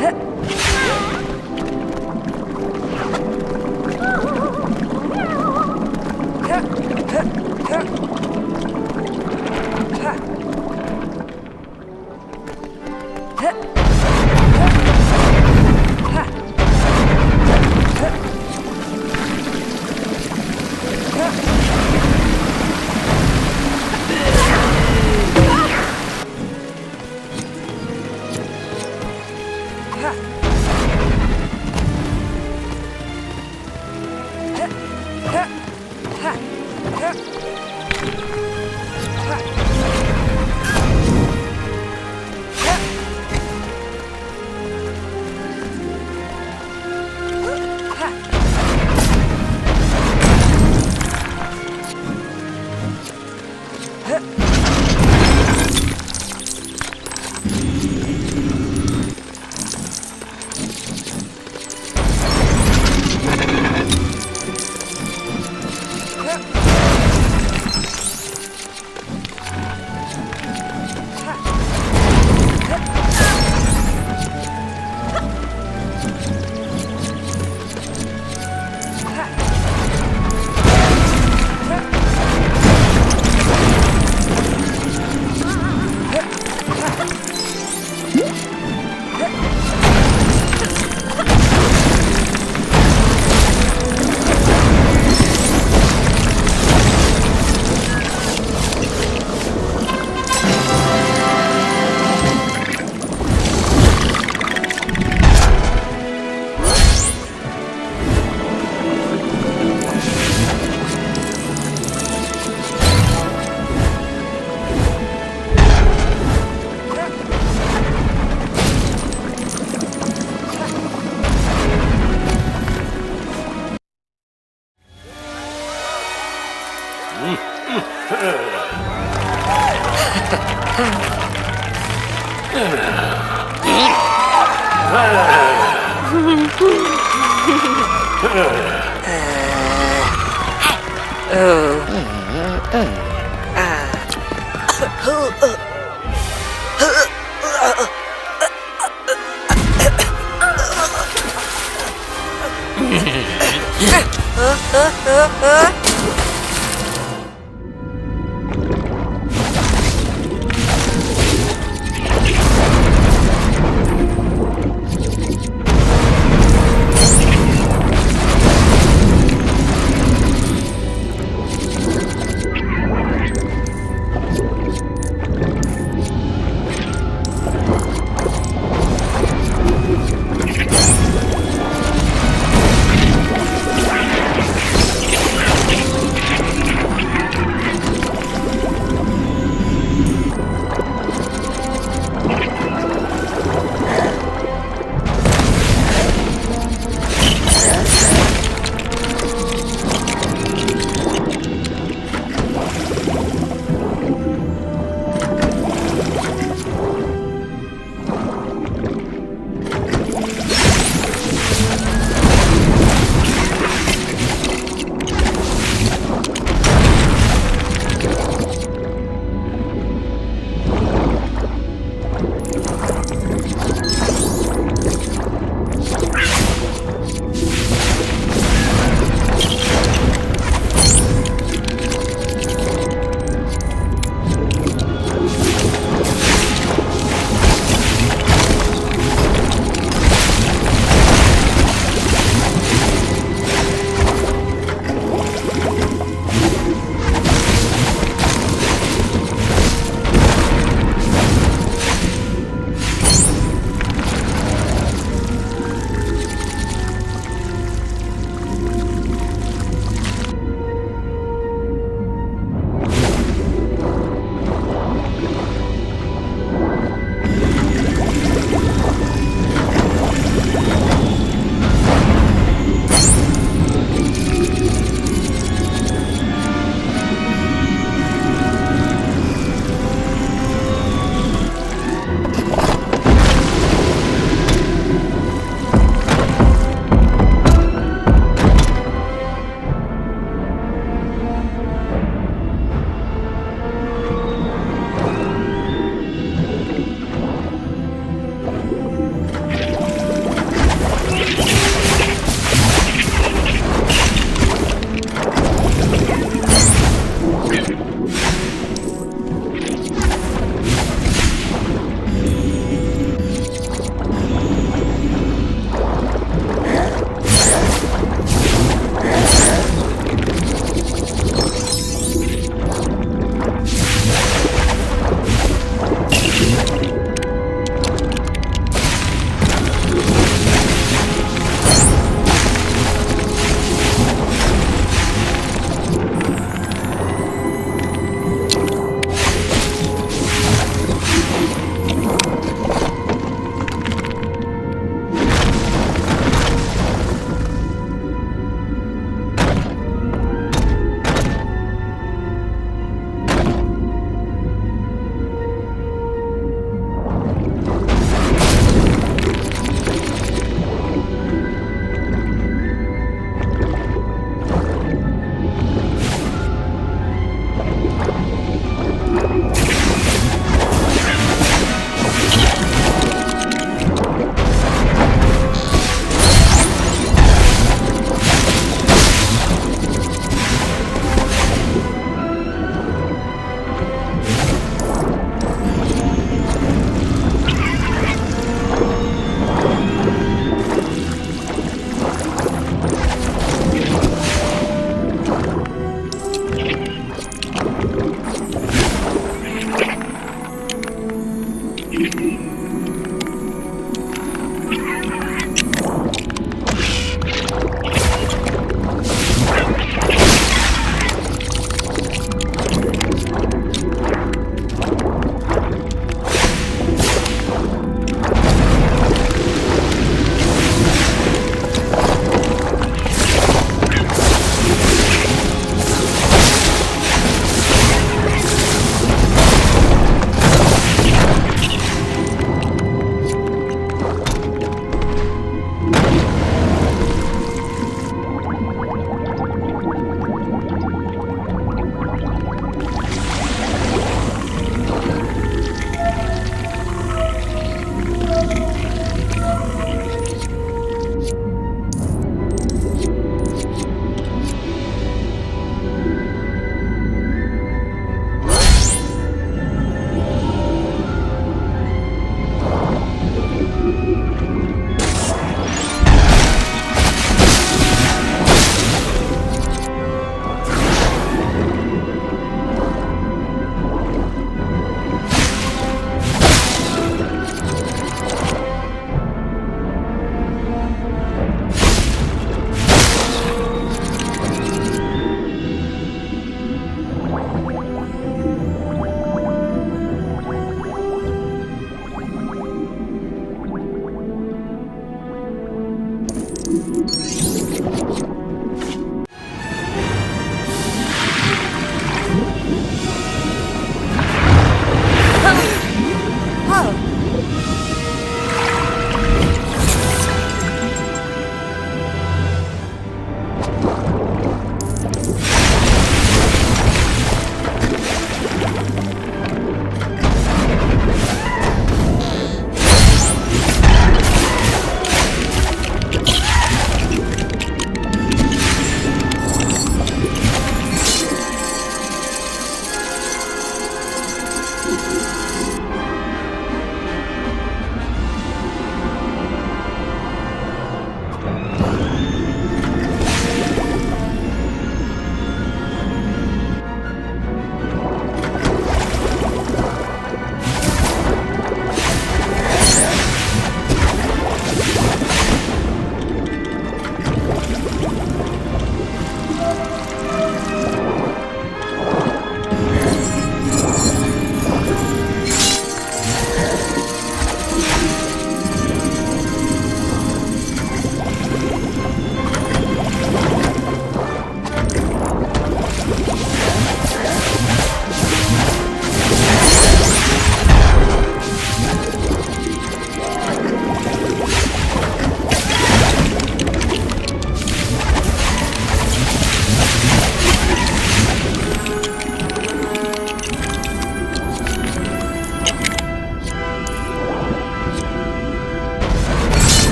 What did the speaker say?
诶 아